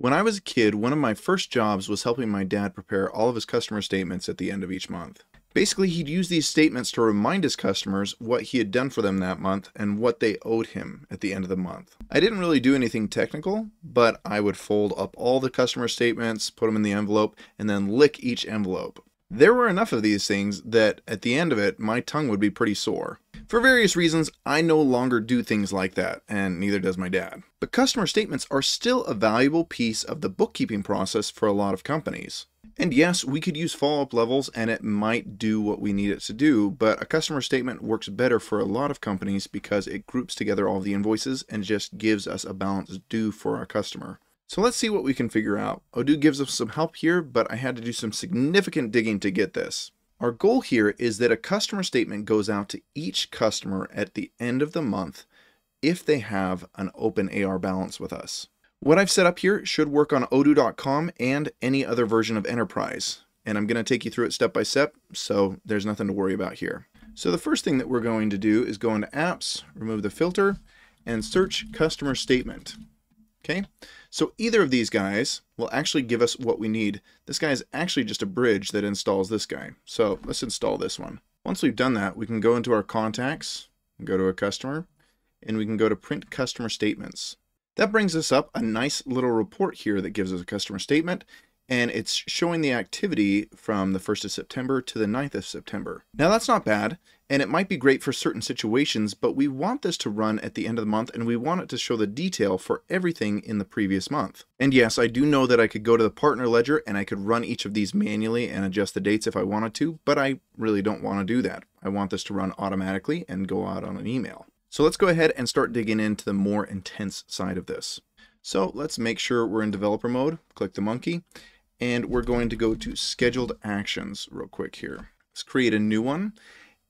When I was a kid, one of my first jobs was helping my dad prepare all of his customer statements at the end of each month. Basically, he'd use these statements to remind his customers what he had done for them that month and what they owed him at the end of the month. I didn't really do anything technical, but I would fold up all the customer statements, put them in the envelope, and then lick each envelope. There were enough of these things that at the end of it, my tongue would be pretty sore. For various reasons, I no longer do things like that, and neither does my dad. But customer statements are still a valuable piece of the bookkeeping process for a lot of companies. And yes, we could use follow-up levels and it might do what we need it to do, but a customer statement works better for a lot of companies because it groups together all the invoices and just gives us a balance due for our customer. So let's see what we can figure out. Odoo gives us some help here, but I had to do some significant digging to get this. Our goal here is that a customer statement goes out to each customer at the end of the month if they have an open AR balance with us. What I've set up here should work on odoo.com and any other version of Enterprise. And I'm going to take you through it step by step, so there's nothing to worry about here. So the first thing that we're going to do is go into Apps, remove the filter, and search Customer Statement. Okay, so either of these guys will actually give us what we need. This guy is actually just a bridge that installs this guy. So let's install this one. Once we've done that, we can go into our contacts, go to a customer, and we can go to print customer statements. That brings us up a nice little report here that gives us a customer statement and it's showing the activity from the 1st of September to the 9th of September. Now that's not bad, and it might be great for certain situations, but we want this to run at the end of the month and we want it to show the detail for everything in the previous month. And yes, I do know that I could go to the partner ledger and I could run each of these manually and adjust the dates if I wanted to, but I really don't want to do that. I want this to run automatically and go out on an email. So let's go ahead and start digging into the more intense side of this. So let's make sure we're in developer mode, click the monkey, and we're going to go to scheduled actions real quick here. Let's create a new one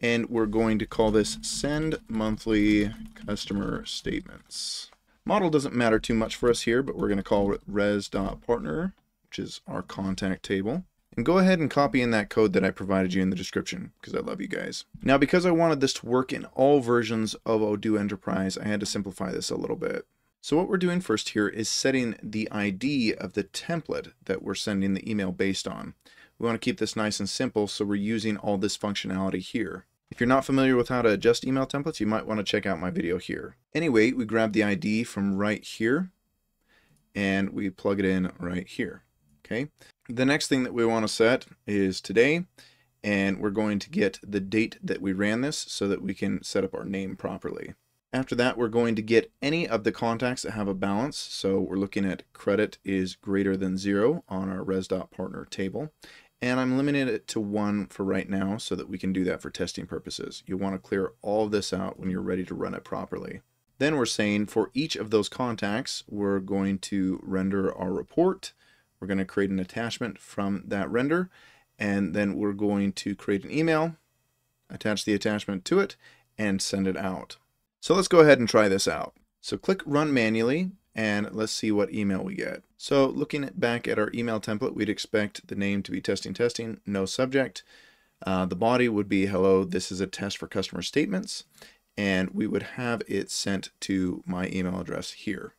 and we're going to call this send monthly customer statements. Model doesn't matter too much for us here, but we're going to call it res.partner, which is our contact table. And go ahead and copy in that code that I provided you in the description because I love you guys. Now, because I wanted this to work in all versions of Odoo Enterprise, I had to simplify this a little bit. So what we're doing first here is setting the ID of the template that we're sending the email based on. We want to keep this nice and simple, so we're using all this functionality here. If you're not familiar with how to adjust email templates, you might want to check out my video here. Anyway, we grab the ID from right here, and we plug it in right here. Okay. The next thing that we want to set is today, and we're going to get the date that we ran this so that we can set up our name properly. After that, we're going to get any of the contacts that have a balance. So we're looking at credit is greater than zero on our res.partner table. And I'm limiting it to one for right now so that we can do that for testing purposes. You want to clear all of this out when you're ready to run it properly. Then we're saying for each of those contacts, we're going to render our report. We're going to create an attachment from that render. And then we're going to create an email, attach the attachment to it, and send it out. So let's go ahead and try this out. So click run manually and let's see what email we get. So looking back at our email template, we'd expect the name to be testing testing, no subject. Uh, the body would be hello, this is a test for customer statements. And we would have it sent to my email address here.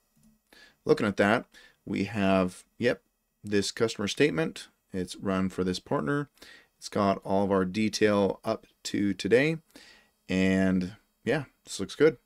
Looking at that, we have, yep, this customer statement. It's run for this partner. It's got all of our detail up to today. And yeah, this looks good.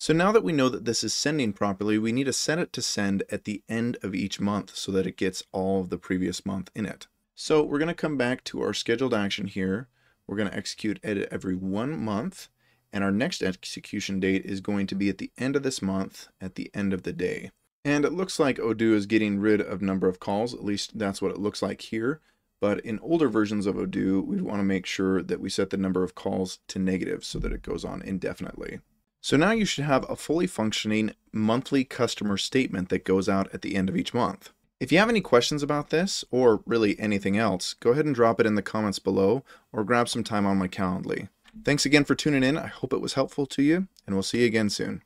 So now that we know that this is sending properly, we need to set it to send at the end of each month so that it gets all of the previous month in it. So we're going to come back to our scheduled action here. We're going to execute edit every one month. And our next execution date is going to be at the end of this month, at the end of the day. And it looks like Odoo is getting rid of number of calls, at least that's what it looks like here. But in older versions of Odoo, we want to make sure that we set the number of calls to negative so that it goes on indefinitely. So now you should have a fully functioning monthly customer statement that goes out at the end of each month. If you have any questions about this, or really anything else, go ahead and drop it in the comments below, or grab some time on my Calendly. Thanks again for tuning in. I hope it was helpful to you, and we'll see you again soon.